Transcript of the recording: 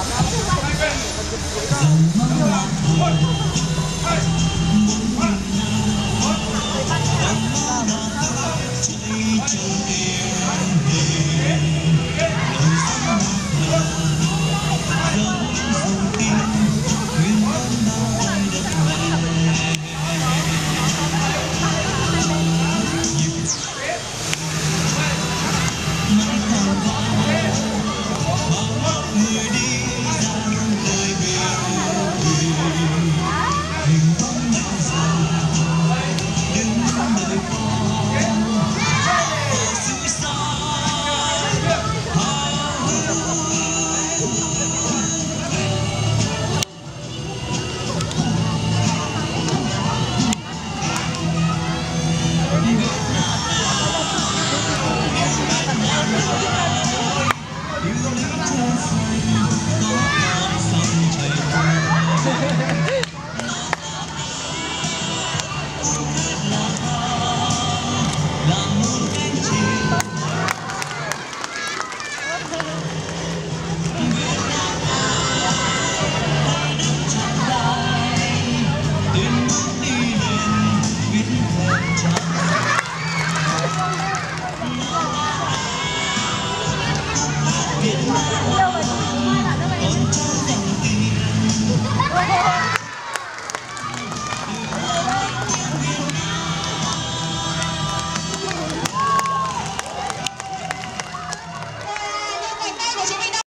はい。别等